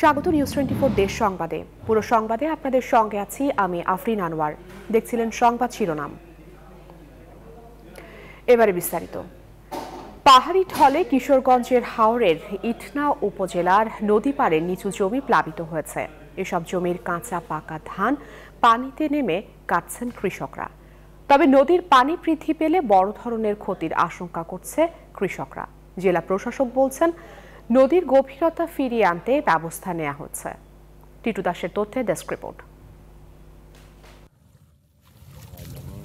স্বাগত news twenty four দেশ সংবাদে। পুরো সংবাদে আপনাদের সঙ্গে আছি আমি আফরিন আনোয়ার। দেখছিলেন সংবাদ শিরোনাম। এবারে বিস্তারিত। পাহাড়ি ঢলে কিশোরগঞ্জের হাওরের ইটনা উপজেলার নদী নিচু জমি প্লাবিত হয়েছে। এসব জমির কাঁচা পাকা ধান পানিতে নেমে কাটছেন কৃষকরা। তবে নদীর পানি বৃদ্ধি পেলে বড় ধরনের ক্ষতির আশঙ্কা করছে কৃষকরা। জেলা প্রশাসক বলছেন নদীর গভীরতা ফিরিয়ে আনতে ব্যবস্থা নেওয়া হচ্ছে। টিটু দাসের তথ্যে ডেস্ক রিপোর্ট।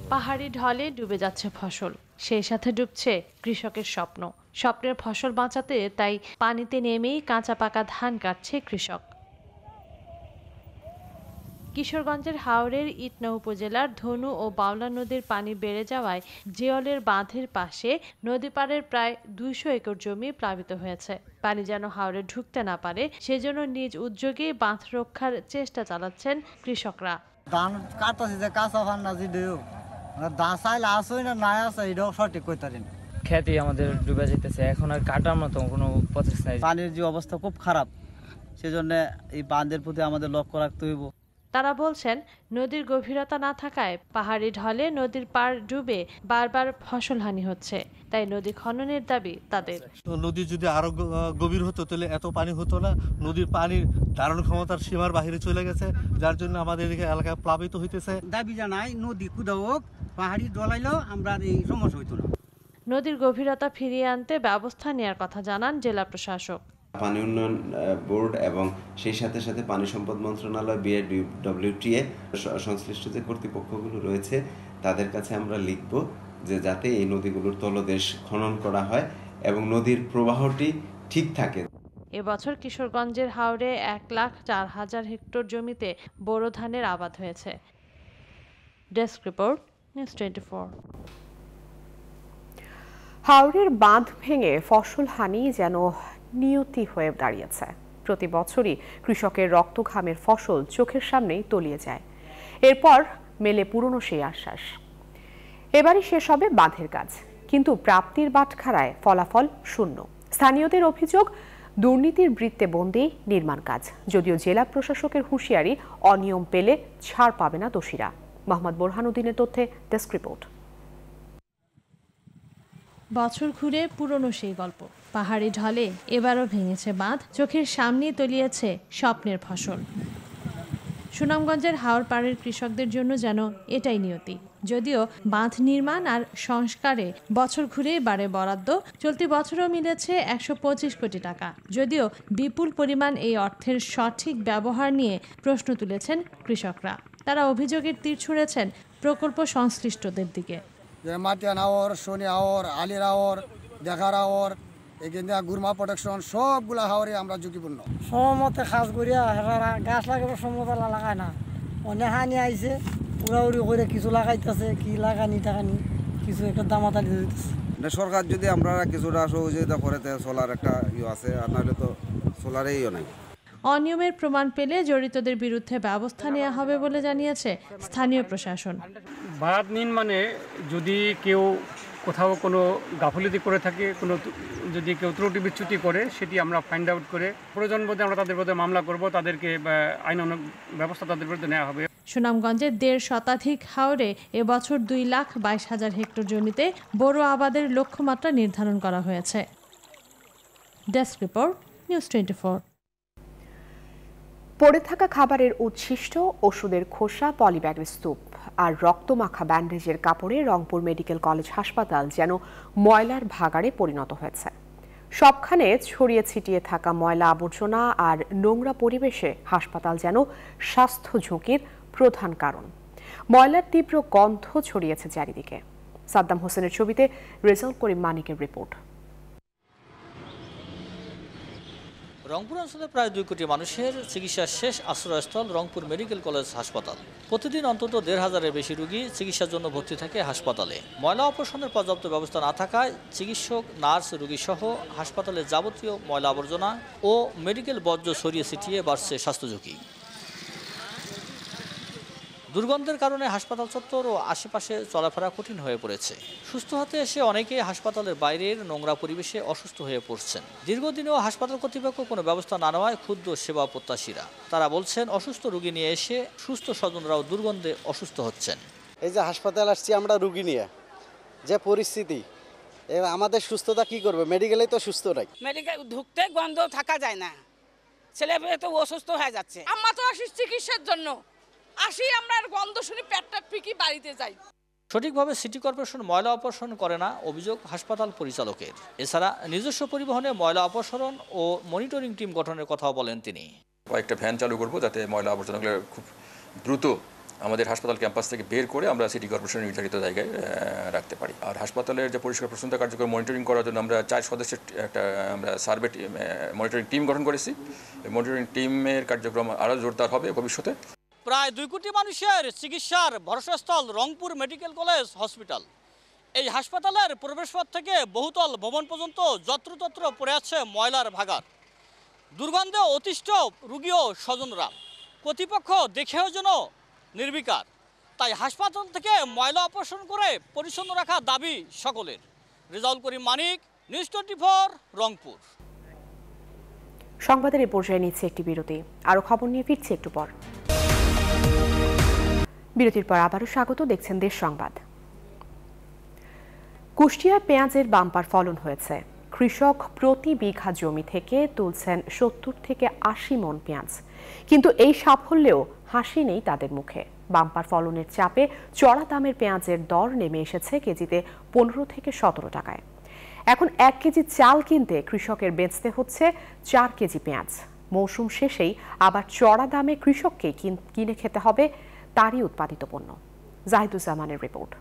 পাহাড়ি ঢলে ডুবে যাচ্ছে ফসল, সেই সাথে ডুবছে কৃষকের স্বপ্ন। স্বপ্নের ফসল বাঁচাতে তাই পানিতে নেমেই কাঁচা পাকা ধান কাটছে কৃষক। কিশোরগঞ্জের হাওরের ইটনা উপজেলার ধনু ও বাউলা নদীর পানি বেড়ে যাওয়ায় জিয়লের বাঁধের পাশে নদী পাড়ের প্রায় দুইশো একর জমি প্লাবিত হয়েছে। পানি যেন হাওরে ঢুকতে না পারে সেজন্য নিজ উদ্যোগে বাঁধ রক্ষার চেষ্টা চালাচ্ছেন কৃষকরা। ধান কাটতেছে যে কাঁচা ফান না দিও ধান চাইলে আসই না নাই আছে এটাও সঠিক কইতারেন খ্যাতি আমাদের ডুবে যেতেছে এখন আর কাটার মতো কোনো প্রচেষ্টা নাই। পানির যে অবস্থা খুব খারাপ সেজন্য এই বাঁধের প্রতি আমাদের লক্ষ্য রাখতে হইব। তারা বলছেন নদীর গভীরতা না থাকায় পাহাড়ি ঢলে নদীর পাড় ডুবে বারবার ফসলহানি হচ্ছে। তাই নদী খননের দাবি তাদের। নদী যদি আরও গভীর হতো তাহলে এত পানি হতো না। নদীর পানির ধারণ ক্ষমতার সীমার বাইরে চলে গেছে যার জন্য আমাদের এদিকে এলাকা প্লাবিত হইতেছে। দাবি জানাই নদী কুদাও হোক পাহাড়ি ডলাইলেও আমরা আর এই সমস্যা হইতো না। নদীর গভীরতা ফিরিয়ে আনতে ব্যবস্থা নেওয়ার কথা জানান জেলা প্রশাসক। পানি উন্নয়ন বোর্ড এবং সেই সাথে সাথে পানি সম্পদ মন্ত্রণালয় বিএ ডব্লিউটিএ সংশ্লিষ্ট যে কর্তৃপক্ষগুলো রয়েছে তাদের কাছে আমরা লিখব যে যাতে এই নদীগুলোর তলদেশ খনন করা হয় এবং নদীর প্রবাহটি ঠিক থাকে। এবছর কিশোরগঞ্জের হাওড়ে এক লাখ চার হাজার হেক্টর জমিতে বোরো ধানের আবাদ হয়েছে। Desk report news twenty four. হাওরের বাঁধ ভেঙে ফসল হানি যেন নিয়তি হয়ে দাঁড়িয়েছে। প্রতি বছরই কৃষকের রক্ত ঘামের ফসল চোখের সামনেই তলিয়ে যায়। এরপর মেলে পুরনো সেই আশ্বাস। এবারই শেষ হবে বাঁধের কাজ। কিন্তু প্রাপ্তির বাটখারায় ফলাফল শূন্য। স্থানীয়দের অভিযোগ, দুর্নীতির বৃত্তে বন্দী নির্মাণ কাজ। যদিও জেলা প্রশাসকের হুঁশিয়ারি অনিয়ম পেলে ছাড় পাবে না দোষীরা। মোহাম্মদ বোরহানুদ্দিনের তথ্যে ডেস্ক রিপোর্ট। বছর ঘুরে পুরনো সেই গল্প। পাহাড়ি ঢলে এবারও ভেঙেছে বাঁধ, চোখের সামনেই তলিয়েছে স্বপ্নের ফসল। সুনামগঞ্জের হাওর পাড়ের কৃষকদের জন্য যেন এটাই নিয়তি। যদিও বাঁধ নির্মাণ আর সংস্কারে বছর ঘুরে বাড়ে বরাদ্দ, চলতি বছরও মিলেছে একশো পঁচিশ কোটি টাকা। যদিও বিপুল পরিমাণ এই অর্থের সঠিক ব্যবহার নিয়ে প্রশ্ন তুলেছেন কৃষকরা। তারা অভিযোগের তীর ছুঁড়েছেন প্রকল্প সংশ্লিষ্টদের দিকে। যে মাটিয়ান আওয়ার শনি আওয়ার আলির আওয়ার দেখার আওয়ার এখানে গুরমা প্রোটেকশন সবগুলা হাওয়ারে আমরা ঝুঁকিপূর্ণ। সমতে খাস করিয়া হেরারা গাছ লাগাবো সমতে লাগায় না। অনেক হানি আইছে উড়াউড়ি করে কিছু লাগাইতেছে কি লাগানি টাকানি কিছু একটা দামাতালি দিতেছে। সরকার যদি আমরা কিছুটা সহযোগিতা করে সোলার একটা ইয়ে আছে আর নাহলে তো সোলারেইও নাই। অনিয়মের প্রমাণ পেলে জড়িতদের বিরুদ্ধে ব্যবস্থা নেওয়া হবে বলে জানিয়েছে স্থানীয় প্রশাসন। বাঁধ নির্মাণে যদি কেউ কোথাও কোনো গাফিলতি করে থাকে কোনো যদি কেউ ত্রুটি বিচ্যুতি করে সেটি আমরা ফাইন্ড আউট করে প্রয়োজন বোধে আমরা তাদের বিরুদ্ধে মামলা করব তাদেরকে বা, আইনানুগ ব্যবস্থা তাদের বিরুদ্ধে নেওয়া হবে। সুনামগঞ্জে দেড় শতাধিক হাওরে এবছর দুই লাখ বাইশ হাজার হেক্টর জমিতে বড় আবাদের লক্ষ্যমাত্রা নির্ধারণ করা হয়েছে। Desk report news twenty four. পড়ে থাকা খাবারের উচ্ছিষ্ট, ওষুধের খোসা পলিব্যাগের স্তূপ আর রক্তমাখা ব্যান্ডেজের কাপড়ে রংপুর মেডিকেল কলেজ হাসপাতাল যেন ময়লার ভাগাড়ে পরিণত হয়েছে। সবখানে ছড়িয়ে ছিটিয়ে থাকা ময়লা আবর্জনা আর নোংরা পরিবেশে হাসপাতাল যেন স্বাস্থ্য ঝুঁকির প্রধান কারণ। ময়লার তীব্র গন্ধ ছড়িয়েছে চারিদিকে। সাদ্দাম হোসেনের ছবিতে রেজাউল করিম মানিকের রিপোর্ট। রংপুর অঞ্চলে প্রায় দুই কোটি মানুষের চিকিৎসার শেষ আশ্রয়স্থল রংপুর মেডিকেল কলেজ হাসপাতাল। প্রতিদিন অন্তত দেড় হাজারের বেশি রুগী চিকিৎসার জন্য ভর্তি থাকে হাসপাতালে। ময়লা অপসারণের পর্যাপ্ত ব্যবস্থা না থাকায় চিকিৎসক, নার্স, রুগীসহ হাসপাতালের যাবতীয় ময়লা আবর্জনা ও মেডিকেল বর্জ্য ছড়িয়ে ছিটিয়ে বাড়ছে স্বাস্থ্য ঝুঁকি দুর্গন্ধের কারণে হাসপাতাল চত্বর ও আশেপাশে চলাফেরা কঠিন হয়ে পড়েছে। সুস্থ হতে এসে অনেকেই হাসপাতালের বাইরের নোংরা পরিবেশে অসুস্থ হয়ে পড়ছেন। দীর্ঘদিনেও হাসপাতাল কর্তৃপক্ষ কোনো ব্যবস্থা না নেওয়ায় ক্ষুদ্র সেবা প্রত্যাশীরা। তারা বলছেন অসুস্থ রোগী নিয়ে এসে সুস্থ স্বজনরাও দুর্গন্ধে অসুস্থ হচ্ছেন। এই যে হাসপাতাল আসছি আমরা রুগী নিয়ে যে পরিস্থিতি এবার আমাদের সুস্থতা কি করবে? মেডিকেলেই তো সুস্থ নাই। মেডিকেল ঢুকতে গন্ধ থাকা যায় না। ছেলে মেয়ে তো অসুস্থ হয়ে যাচ্ছে। আমরা তো আসি চিকিৎসার জন্য। আসি আমরা আর গন্ধ শুনি পেটটা পিকি বাড়িতে যাই। সঠিকভাবে সিটি কর্পোরেশন ময়লা অপসারণ করে না অভিযোগ হাসপাতাল পরিচালকের। এছাড়া নিজস্ব পরিবহনে ময়লা অপসারণ ও মনিটরিং টিম গঠনের কথাও বলেন তিনি। কয়েকটা ভ্যান চালু করব যাতে ময়লা আবর্জনাগুলো খুব দ্রুত আমাদের হাসপাতাল ক্যাম্পাস থেকে বের করে আমরা সিটি কর্পোরেশনের নির্ধারিত জায়গায় রাখতে পারি। আর হাসপাতালের যে পরিষ্কার পরিচ্ছন্নতা কার্যক্রম মনিটরিং করার জন্য আমরা চার সদস্যের একটা আমরা সার্ভে মনিটরিং টিম গঠন করেছি। এই মনিটরিং টিমের কার্যক্রম আরও জোরদার হবে ভবিষ্যতে। প্রায় দুই কোটি মানুষের চিকিৎসার ভরসাস্থল রংপুর মেডিকেল কলেজ হসপিটাল। এই হাসপাতালের প্রবেশপথ থেকে বহুতল ভবন পর্যন্ত যত্রতত্র পড়ে আছে ময়লার ভাগার দুর্গন্ধে অতিষ্ঠ রুগী ও স্বজনরা। কর্তৃপক্ষ দেখেও যেন নির্বিকার। তাই হাসপাতাল থেকে ময়লা অপসারণ করে পরিচ্ছন্ন রাখা দাবি সকলের। Rezaul Karim Manik, news twenty four, Rangpur. সংবাদের এই পর্যায়ে নিচ্ছে একটি বিরতি। আরও খবর নিয়ে ফিরছি একটু পর। বিরতির পর আবারও স্বাগত দেখছেন দেশ সংবাদ। কুষ্টিয়ায় পেঁয়াজের বাম্পার ফলন হয়েছে। কৃষক প্রতি বিঘা জমি থেকে তুলছেন সত্তর থেকে আশি মন পেঁয়াজ। কিন্তু এই সাফল্যেও হাসি নেই তাদের মুখে। বাম্পার ফলনের চাপে চড়া দামের পেঁয়াজের দর নেমে এসেছে কেজিতে পনেরো থেকে সতেরো টাকায়। এখন এক কেজি চাল কিনতে কৃষকের বেচতে হচ্ছে চার কেজি পেঁয়াজ। মৌসুম শেষেই আবার চড়া দামে কৃষককে কিনে খেতে হবে তারই উৎপাদিত পণ্য। জাহিদুজ্জামানের রিপোর্ট।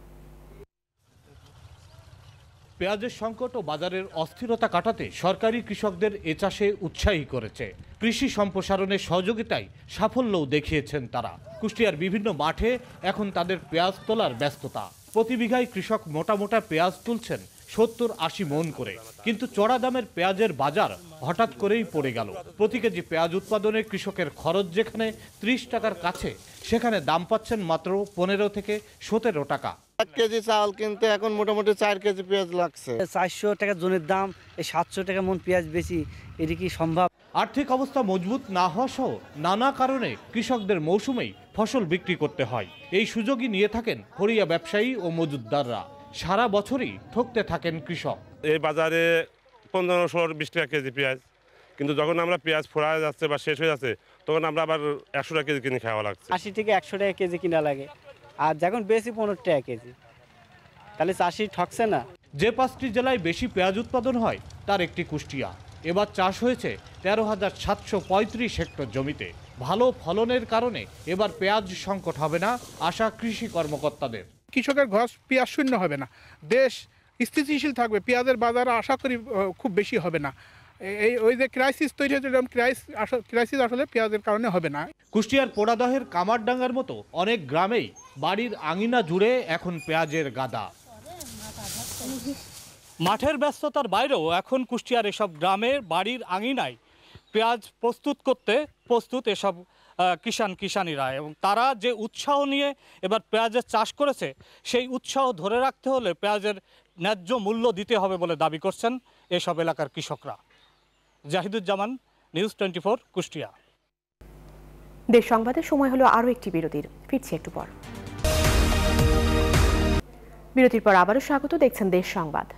পেঁয়াজের সংকট ও বাজারের অস্থিরতা কাটাতে সরকারি কৃষকদের এ চাষে উৎসাহী করেছে। কৃষি সম্প্রসারণের সহযোগিতায় সাফল্যও দেখিয়েছেন তারা। কুষ্টিয়ার বিভিন্ন মাঠে এখন তাদের পেঁয়াজ তোলার ব্যস্ততা। প্রতি বিঘায় কৃষক মোটা মোটা পেঁয়াজ তুলছেন সত্তর আশি মন করে। কিন্তু চড়া দামের পেঁয়াজের বাজার হঠাৎ করেই পড়ে গেল। প্রতি কেজি পেঁয়াজ উৎপাদনে কৃষকের খরচ যেখানে ত্রিশ টাকার কাছে সেখানে দাম পাচ্ছেন মাত্র পনেরো থেকে সতেরো টাকা। এক কেজি চাল কিনতে এখন মোটামুটি চার কেজি পেঁয়াজ লাগছে। চারশো টাকা জনের দাম এই সাতশো টাকা মন পেঁয়াজ বেশি এটি কি সম্ভব? আর্থিক অবস্থা মজবুত না হওয়া সহ নানা কারণে কৃষকদের মৌসুমেই ফসল বিক্রি করতে হয়। এই সুযোগই নিয়ে থাকেন হরিয়া ব্যবসায়ী ও মজুদদাররা সারা বছরই ঠকতে থাকেন কৃষক। এই বাজারে পনেরো ষোলো বিশ টাকা কেজি পেঁয়াজ কিন্তু যখন আমরা পেঁয়াজ ফোড়া যাচ্ছে বা শেষ হয়ে যাচ্ছে তখন আমরা আবার একশো টাকা কেজি কিনে খাওয়া লাগছে। আশি থেকে একশো টাকা কেজি কিনা লাগে। আর যখন বেশি পনেরো টাকা কেজি। তাহলে চাষি ঠকছে না? যে পাঁচটি জেলায় বেশি পেঁয়াজ উৎপাদন হয় তার একটি কুষ্টিয়া। এবার চাষ হয়েছে তেরো হাজার সাতশো পঁয়ত্রিশ হেক্টর জমিতে। ভালো ফলনের কারণে এবার পেঁয়াজ সংকট হবে না আশা কৃষি কর্মকর্তাদের। কৃষকের ঘর পেঁয়াজ শূন্য হবে না। দেশ স্থিতিশীল থাকবে পেঁয়াজের বাজার আশা করি খুব বেশি হবে না। এই ওই যে ক্রাইসিস তৈরি হয়েছে এরকম ক্রাইস ক্রাইসিস আসলে পেঁয়াজের কারণে হবে না। কুষ্টিয়ার পোড়াদহের কামারডাঙ্গার মতো অনেক গ্রামেই বাড়ির আঙিনা জুড়ে এখন পেঁয়াজের গাদা। মাঠের ব্যস্ততার বাইরেও এখন কুষ্টিয়ার এসব গ্রামের বাড়ির আঙিনায় পেঁয়াজ প্রস্তুত করতে প্রস্তুত এসব আহ, কিষান কিষানিরা এবং তারা যে উৎসাহ নিয়ে এবার পেঁয়াজের চাষ করেছে সেই উৎসাহ ধরে রাখতে হলে পেঁয়াজের ন্যায্য মূল্য দিতে হবে বলে দাবি করছেন এসব এলাকার কৃষকরা। Zahiduzzaman news twenty four Kushtia. দেশ সংবাদের সময় হলো আরও একটি বিরতির। ফিরছি একটু পর। বিরতির পর আবারও স্বাগত দেখছেন দেশ সংবাদ।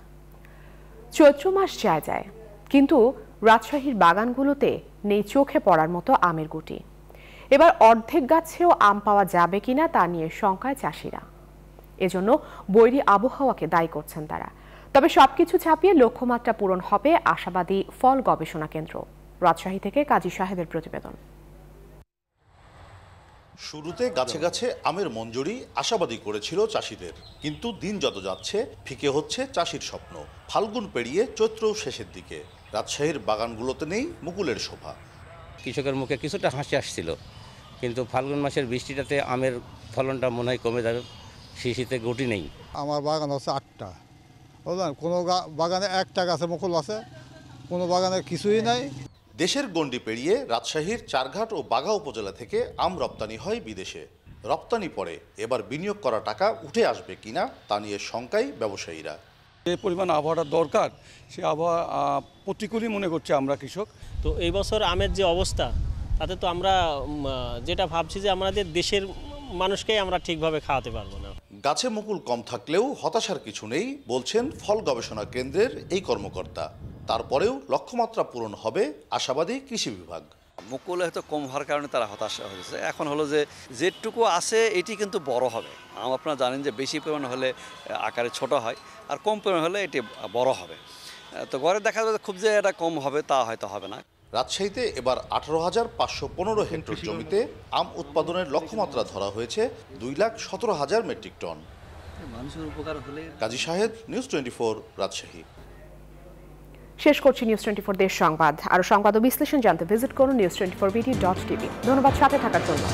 চৈত্র মাস যায় যায়, কিন্তু রাজশাহীর বাগানগুলোতে নেই চোখে পড়ার মতো আমের গুটি। এবার অর্ধেক গাছেও আম পাওয়া যাবে কিনা তা নিয়ে শঙ্কায় চাষিরা। এজন্য বৈরী আবহাওয়াকে দায়ী করছেন তারা। তবে সবকিছু ছাপিয়ে লক্ষ্যমাত্রা পূরণ হবে আশাবাদী ফল গবেষণা কেন্দ্র। রাজশাহী থেকে কাজী সাহেবের প্রতিবেদন। শুরুতে গাছে গাছে আমের মঞ্জুরি আশাবাদী করেছিল চাষিদের। কিন্তু দিন যত যাচ্ছে ফিকে হচ্ছে চাষির স্বপ্ন। ফাল্গুন পেরিয়ে চৈত্র শেষের দিকে। রাজশাহীর বাগানগুলোতে নেই মুকুলের শোভা। কৃষকের মুখে কিছুটা হাসি আসছিল। কিন্তু ফাল্গুন মাসের বৃষ্টিটাতে আমের ফলনটা মনে হয় কমে যাবে। শিশিতে গুটি নেই। আমার বাগান হচ্ছে আটটা। বুঝলেন? কোনো বাগানে একটা গাছে মুকুল আছে কোনো বাগানে কিছুই নাই। দেশের গণ্ডি পেরিয়ে রাজশাহীর চারঘাট ও বাঘা উপজেলা থেকে আম রপ্তানি হয় বিদেশে। রপ্তানি পরে এবার বিনিয়োগ করা টাকা উঠে আসবে কিনা তা নিয়ে শঙ্কায় ব্যবসায়ীরা। যে পরিমাণ আবহাওয়াটা দরকার সে আবহাওয়া প্রতিকূলই মনে করছে আমরা কৃষক। তো এই বছর আমের যে অবস্থা তাতে তো আমরা যেটা ভাবছি যে আমাদের দেশের মানুষকেই আমরা ঠিকভাবে খাওয়াতে পারব না। গাছে মুকুল কম থাকলেও হতাশার কিছু নেই বলছেন ফল গবেষণা কেন্দ্রের এই কর্মকর্তা। তারপরেও লক্ষ্যমাত্রা পূরণ হবে আশাবাদী কৃষি বিভাগ। মুকুল হয়তো কম হওয়ার কারণে তারা হতাশা হয়েছে। এখন হলো যে যেটুকু আছে এটি কিন্তু বড় হবে। আপনারা জানেন যে বেশি পরিমাণ হলে আকারে ছোট হয় আর কম পরিমাণ হলে এটি বড় হবে। তো ঘরে দেখা যাবে খুব যে এটা কম হবে তা হয়তো হবে না। রাজশাহীতে এবার আঠারো হাজার পাঁচশো পনেরো হেক্টর জমিতে আম উৎপাদনের লক্ষ্যমাত্রা ধরা হয়েছে দুই লাখ সতেরো হাজার মেট্রিক টন। মানুষের উপকার হলে কাজী শাহেদ নিউজ টোয়েন্টি রাজশাহী। শেষ করছি নিউজ টোয়েন্টি ফোর দেশ সংবাদ। আরও সংবাদ ও বিশ্লেষণ জানতে ভিজিট করুন news twenty four BD dot TV. ধন্যবাদ সাথে থাকার জন্য।